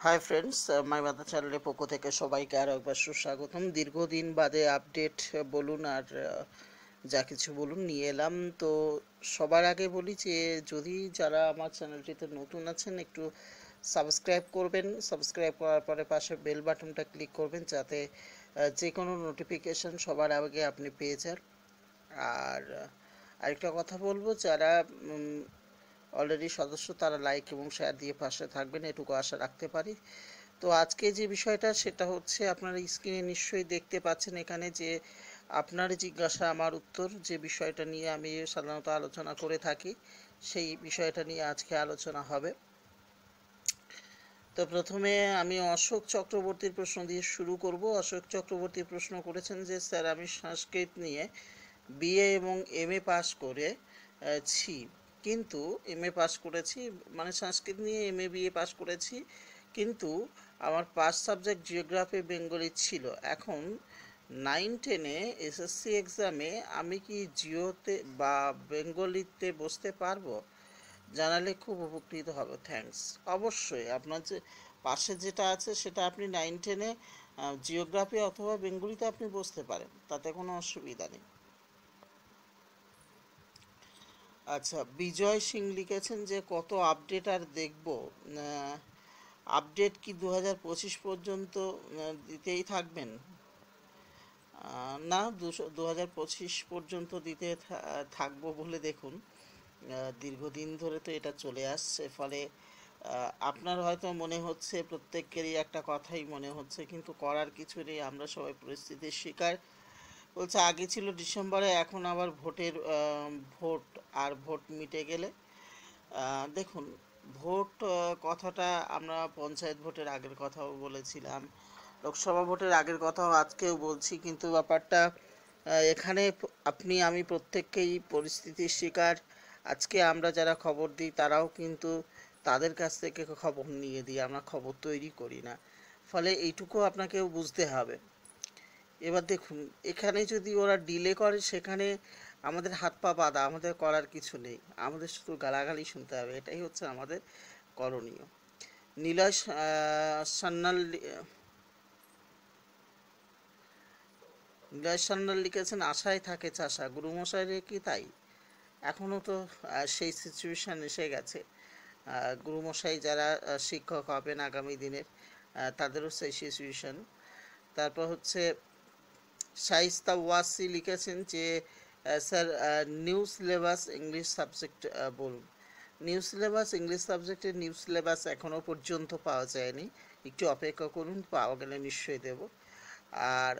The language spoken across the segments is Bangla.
হাই ফ্রেন্ডস মাই মাথা চ্যানেলের পক্ষ থেকে সবাইকে আরও একবার সুস্বাগতম। দীর্ঘদিন বাদে আপডেট বলুন আর যা কিছু বলুন নিয়ে এলাম। তো সবার আগে বলি যে, যদি যারা আমার চ্যানেলটিতে নতুন আছেন, একটু সাবস্ক্রাইব করবেন। সাবস্ক্রাইব করার পরে পাশে বেল বাটনটা ক্লিক করবেন যাতে যে কোনো নোটিফিকেশন সবার আগে আপনি পেয়ে যান। আর আরেকটা কথা বলব, যারা অলরেডি সদস্য তারা লাইক এবং শেয়ার দিয়ে পাশে থাকবেন এটুকু আশা রাখতে পারি। তো আজকে যে বিষয়টা সেটা হচ্ছে আপনারা স্ক্রিনে নিশ্চয়ই দেখতে পাচ্ছেন এখানে যে আপনার জিজ্ঞাসা আমার উত্তর যে বিষয়টা নিয়ে আমি সাধারণত আলোচনা করে থাকি সেই বিষয়টা নিয়ে আজকে আলোচনা হবে। তো প্রথমে আমি অশোক চক্রবর্তীর প্রশ্ন দিয়ে শুরু করব। অশোক চক্রবর্তী প্রশ্ন করেছেন যে স্যার আমি সংস্কৃত নিয়ে বিএ এবং এম এ পাস করে আহ, ছি। কিন্তু এম এ পাস করেছি মানে সংস্কৃত নিয়ে এম এ বিএ পাস করেছি, কিন্তু আমার পাস সাবজেক্ট জিওগ্রাফি বেঙ্গলি ছিল। এখন নাইন টেনে এসএসসি এক্সামে আমি কি জিওতে বা বেঙ্গলিতে বসতে পারব? জানালে খুব উপকৃত হবে থ্যাঙ্কস অবশ্যই আপনার যে পাশে যেটা আছে সেটা আপনি নাইন টেনে জিওগ্রাফি অথবা বেঙ্গলিতে আপনি বসতে পারেন, তাতে কোনো অসুবিধা নেই। আচ্ছা বিজয় সিং লিখেছেন যে, কত আপডেট আর দেখব। আপডেট কি দু হাজার পঁচিশ পর্যন্ত দিতেই থাকবেন? না, দুশো দু হাজার পঁচিশ পর্যন্ত দিতে থাকব বলে দেখুন। দীর্ঘদিন ধরে তো এটা চলে আসছে, ফলে আপনার হয়তো মনে হচ্ছে, প্রত্যেকেরই একটা কথাই মনে হচ্ছে, কিন্তু করার কিছু নেই আমরা সবাই পরিস্থিতির শিকার। বলছে আগে ছিল ডিসেম্বরে, এখন আবার ভোটের ভোট আর ভোট মিটে গেলে। দেখুন, ভোট কথাটা আমরা পঞ্চায়েত ভোটের আগের কথাও বলেছিলাম। লোকসভা ভোটের আগের কথাও আজকেও বলছি, কিন্তু ব্যাপারটা এখানে আপনি, আমি প্রত্যেককেই পরিস্থিতির শিকার। আজকে আমরা যারা খবর দিই, তারাও কিন্তু তাদের কাছ থেকে খবর নিয়ে দিই, আমরা খবর তৈরি করি না। ফলে এইটুকু আপনাকেও বুঝতে হবে। এবার দেখুন এখানে যদি ওরা ডিলে করে সেখানে আমাদের হাত পা বাঁধা আমাদের করার কিছু নেই। আমাদের শুধু গালাগালি শুনতে হবে এটাই হচ্ছে আমাদের করণীয়। নীলয় সা- আহ, সান্যাল লি- নীলয় সান্যাল লিখেছেন আশায় থাকে চাষা গুরুমশাইয়ের কি তাই? এখনও তো সেই সিচুয়েশান এসে গেছে। গুরুমশাই যারা শিক্ষক হবেন আগামী দিনের তাদেরও সেই সিচুয়েশান তারপর হচ্ছে শাইস্তা ওয়াসি লিখেছেন যে sir new syllabus English subject বলুন। নিউ সিলেবাস ইংলিশ সাবজেক্টের নিউ সিলেবাস এখনও পর্যন্ত পাওয়া যায়নি। একটু অপেক্ষা করুন, পাওয়া গেলে নিশ্চয়ই দেব। আর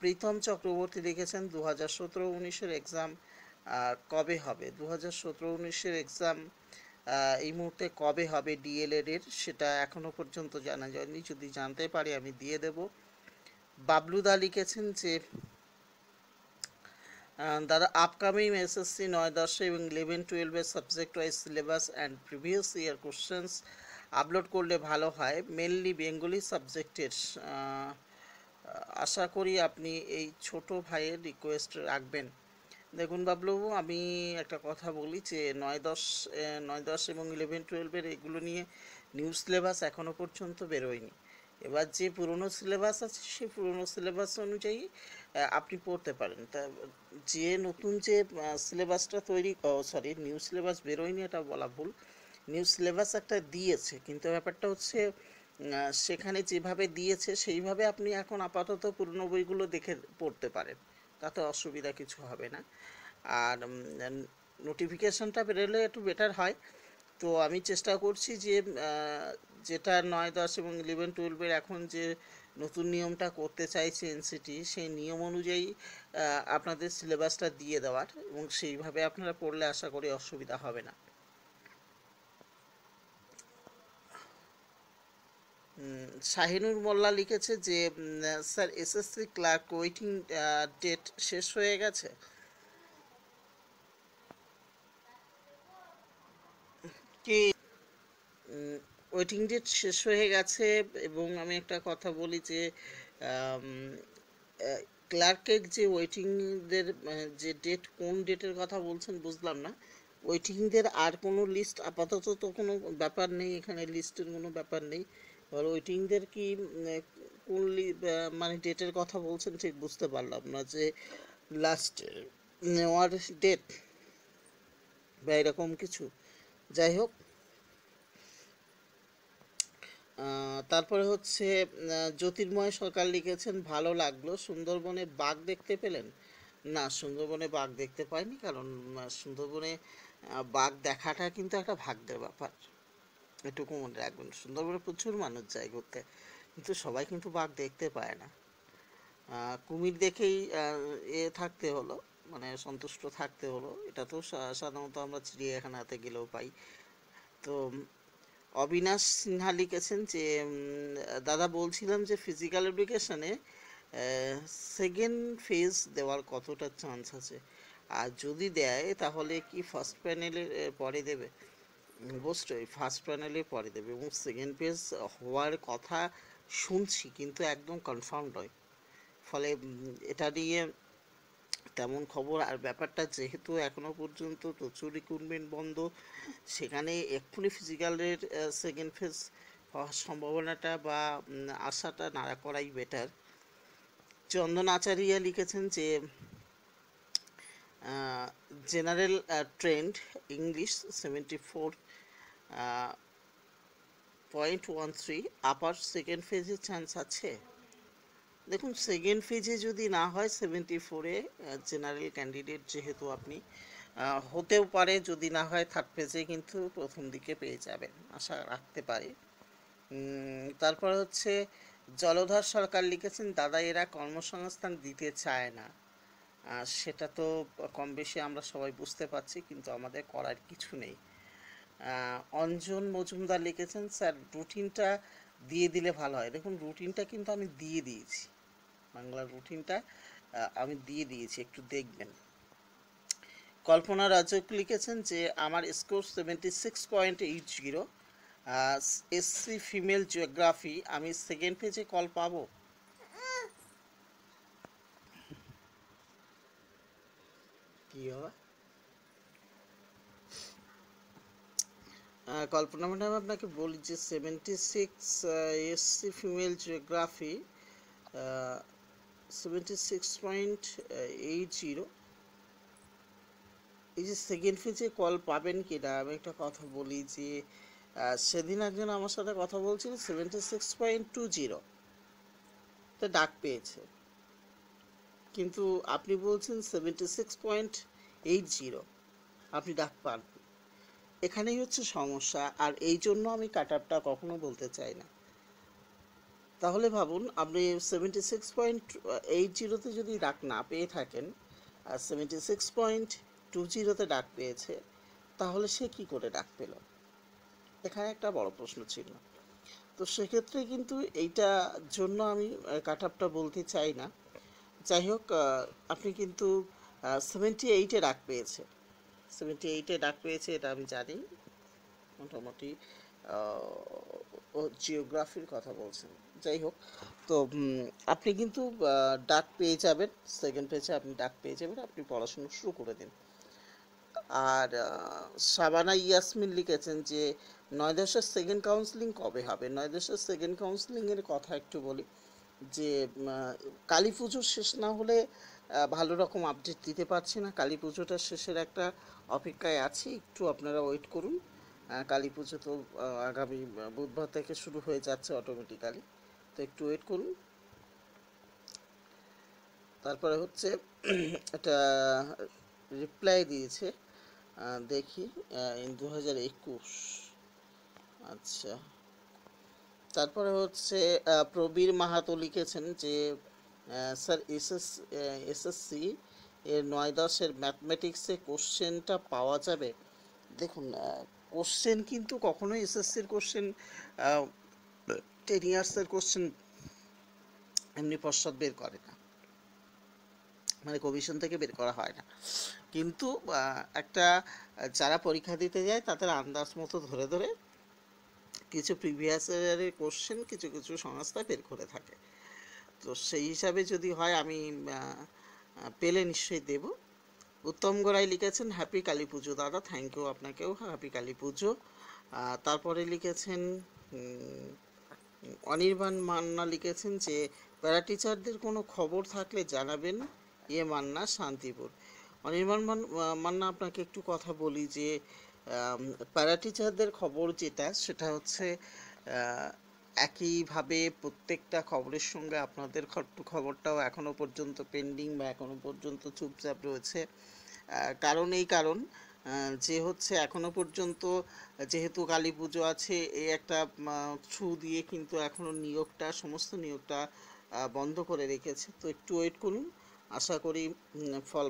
প্রীতম চক্রবর্তী লিখেছেন দু হাজার সতেরো উনিশের এক্সাম কবে হবে? দু হাজার সতেরো উনিশের এক্সাম এই মুহূর্তে কবে হবে ডিএলএড এর সেটা এখনও পর্যন্ত জানা যায়নি। যদি জানতে পারি আমি দিয়ে দেব। বাবলুদা লিখেছেন যে দাদা আপকামিং এসএসসি নয় দশে এবং ইলেভেন টুয়েলভের subject wise syllabus and previous year questions upload করলে ভালো হয়। মেনলি বেঙ্গলি সাবজেক্টের আশা করি আপনি এই ছোট ভাইয়ের রিকোয়েস্ট রাখবেন। দেখুন বাবলুবাবু আমি একটা কথা বলি যে, নয় দশ নয় দশ এবং ইলেভেন টুয়েলভের এগুলো নিয়ে নিউ সিলেবাস এখনও পর্যন্ত বেরোয়নি। এবার যে পুরনো সিলেবাস আছে, সেই পুরনো সিলেবাস অনুযায়ী আপনি পড়তে পারেন। তা, যে নতুন যে সিলেবাসটা তৈরি সরি নিউ সিলেবাস বেরোয়নি, এটা বলা ভুল। নিউ সিলেবাস একটা দিয়েছে, কিন্তু ব্যাপারটা হচ্ছে সেখানে যেভাবে দিয়েছে, সেইভাবে আপনি এখন আপাতত পুরনো বইগুলো দেখে পড়তে পারেন। তাতে অসুবিধা কিছু হবে না। আর নোটিফিকেশনটা বেরোলে একটু বেটার হয়। তো আমি চেষ্টা করছি যে যেটা নয় দশ এবং ইলেভেন টুয়েলভের এখন যে নতুন নিয়মটা করতে চাইছে এনসিটি, সেই নিয়ম অনুযায়ী আপনাদের সিলেবাসটা দিয়ে দেওয়ার এবং সেইভাবে আপনারা পড়লে আশা করি অসুবিধা হবে না। শাহিনুর মোল্লা লিখেছে যে sir, SSC clerk waiting date শেষ হয়ে গেছে? কি? ওয়েটিং ডেট শেষ হয়ে গেছে এবং আমি একটা কথা বলি যে ক্লার্কের যে ওয়েটিংদের যে ডেট কোন ডেটের কথা বলছেন বুঝলাম না। ওয়েটিংদের আর কোনো লিস্ট আপাতত তো কোনো ব্যাপার নেই, এখানে লিস্টের কোনো ব্যাপার নেই। এবার ওয়েটিংদের কি কোন মানে ডেটের কথা বলছেন ঠিক বুঝতে পারলাম না যে লাস্ট নেওয়ার ডেট বা এরকম কিছু। যাই হোক তারপরে হচ্ছে জ্যোতির্ময় সরকার লিখেছেন, ভালো লাগল। সুন্দরবনে বাঘ দেখতে পেলেন? না, সুন্দরবনে বাঘ দেখতে পাইনি, কারণ সুন্দরবনে বাঘ দেখাটা কিন্তু একটা ভাগ্যের ব্যাপার। এটুকু মনে রাখবেন, সুন্দরবনে প্রচুর মানুষ যায় ঘুরতে, কিন্তু সবাই কিন্তু বাঘ দেখতে পায় না। কুমির দেখেই এ থাকতে হলো মানে সন্তুষ্ট থাকতে হলো। এটা তো সাধারণত আমরা চিড়িয়াখানাতে গেলেও পাই। তো অবিনাশ সিনহা লিখেছেন যে দাদা বলছিলাম যে ফিজিক্যাল এডুকেশনে সেকেন্ড ফেজ দেওয়ার কতটা চান্স আছে? আর যদি দেয়, তাহলে কি ফার্স্ট প্যানেলের পরে দেবে? অবশ্যই ফার্স্ট প্যানেলে পরে দেবে এবং সেকেন্ড পেজ হওয়ার কথা শুনছি, কিন্তু একদম কনফার্ম নয়। ফলে এটা নিয়ে তেমন খবর। আর ব্যাপারটা যেহেতু এখনও পর্যন্ত প্রচুর রিক্রুটমেন্ট বন্ধ, সেখানে এক্ষুনি ফিজিক্যালের সেকেন্ড ফেজ হওয়ার সম্ভাবনাটা বা আশাটা না করাই বেটার চন্দন আচারিয়া লিখেছেন যে general trained English seventy four point one three upper second ফেজের চান্স আছে? দেখুন সেকেন্ড ফেজে যদি না হয় সেভেন্টি ফোরে জেনারেল ক্যান্ডিডেট যেহেতু আপনি হতেও পারে, যদি না হয় থার্ড ফেজে কিন্তু প্রথম দিকে পেয়ে যাবেন, আশা রাখতে পারি। তারপর হচ্ছে, জলধর সরকার লিখেছেন, দাদা, এরা কর্মসংস্থান দিতে চায় না। সেটা তো কম বেশি আমরা সবাই বুঝতে পারছি, কিন্তু আমাদের করার কিছু নেই। অঞ্জন মজুমদার লিখেছেন, স্যার রুটিনটা দিয়ে দিলে ভালো হয়। দেখুন রুটিনটা কিন্তু আমি দিয়ে দিয়েছি। বাংলার রুটিনটা আমি দিয়ে দিয়েছি একটু দেখবেন। কল্পনা রাজক লিখেছেন যে আমার score seventy six point eight zero SC female geography আমি সেকেন্ড পেজে কল পাবো? কি আহ, কল্পনা ম্যাডাম আপনাকে বলি যে seventy six SC female geography seventy six point eight zero এই যে সেকেন্ড ফেজে কল পাবেন কি না? আমি একটা কথা বলি যে সেদিন একজন আমার সাথে কথা বলছিল seventy six point two zero তো ডাক পেয়েছে। কিন্তু আপনি বলছেন seventy six point eight zero আপনি ডাক পান। এখানেই হচ্ছে সমস্যা। আর এই জন্য আমি কাট আপটা কখনো বলতে চাই না। তাহলে ভাবুন, আপনি সেভেন্টি সিক্স পয়েন্ট এইট জিরোতে যদি ডাক না পেয়ে থাকেন, আর সেভেন্টি সিক্স পয়েন্ট টু জিরোতে ডাক পেয়েছে, তাহলে সে কি করে ডাক পেল? এখানে একটা বড় প্রশ্ন ছিল। তো সেক্ষেত্রে কিন্তু এইটা জন্য আমি কাট আপটা বলতে চাই না। যাই হোক আপনি কিন্তু সেভেন্টি এইটে ডাক পেয়েছে। সেভেন্টি এইটে ডাক পেয়েছে, এটা আমি জানি। মোটামুটি ও জিওগ্রাফির কথা বলছেন। যাই হোক। তো আপনি কিন্তু ডাক পেয়ে যাবেন সেকেন্ড পেজে আপনি ডাক পেয়ে যাবেন, আপনি পড়াশোনা শুরু করে দিন। আর শাবানা ইয়াসমিন লিখেছেন যে নয় দশের সেকেন্ড কাউন্সিলিং কবে হবে? নয় দশের সেকেন্ড কাউন্সিলিংয়ের কথা একটু বলি, যে কালী পুজো শেষ না হলে ভালো রকম আপডেট দিতে পারছি না। কালী পুজোটা শেষের একটা অপেক্ষায় আছি, একটু আপনারা ওয়েট করুন। কালী পুজো তো আগামী বুধবার থেকে শুরু হয়ে যাচ্ছে অটোমেটিক্যালি তো একটু ওয়েট করুন। তারপরে হচ্ছে এটা রিপ্লাই দিয়েছে। দেখি দু হাজার একুশ। আচ্ছা। তারপরে হচ্ছে প্রবীর মাহাতো লিখেছেন যে স্যার, এসএস এসএসসি এর নয় দশের ম্যাথমেটিক্সে কোশ্চেনটা পাওয়া যাবে? দেখুন কোশ্চেন কিন্তু কখনোই এসএসসির কোশ্চেন টেন ইয়ার্সের কোশ্চেন এমনি পশ্চাৎ বের করে না। মানে কমিশন থেকে বের করা হয় না। কিন্তু একটা, যারা পরীক্ষা দিতে যায়, তাদের আন্দাজ মতো ধরে ধরে কিছু প্রিভিয়াস ইয়ারের কোশ্চেন কিছু কিছু সংস্থা বের করে থাকে। তো সেই হিসাবে যদি হয়, আমি পেলে নিশ্চয়ই দেব। উত্তম গোড়াই লিখেছেন হ্যাপি কালী পুজো দাদা। থ্যাংক ইউ আপনাকেও। হ্যাপি কালী পুজো তারপরে লিখেছেন অনির্বাণ মান্না লিখেছেন যে প্যারা টিচারদের কোনো খবর থাকলে জানাবেন এ মান্না শান্তিপুর। অনির্বাণ মান্না আপনাকে একটু কথা বলি যে আম, প্যারা টিচারদের খবর যেটা সেটা হচ্ছে একইভাবে প্রত্যেকটা খবরের সঙ্গে আপনাদের খবরটাও এখনও পর্যন্ত পেন্ডিং বা এখনও পর্যন্ত চুপচাপ রয়েছে। কারণ এই কারণ যে হচ্ছে এখনও পর্যন্ত যেহেতু কালী পুজো আছে এই একটা থ্রু দিয়ে কিন্তু এখনও নিয়োগটা, সমস্ত নিয়োগটা বন্ধ করে রেখেছে। তো একটু ওয়েট করুন। আশা করি ফল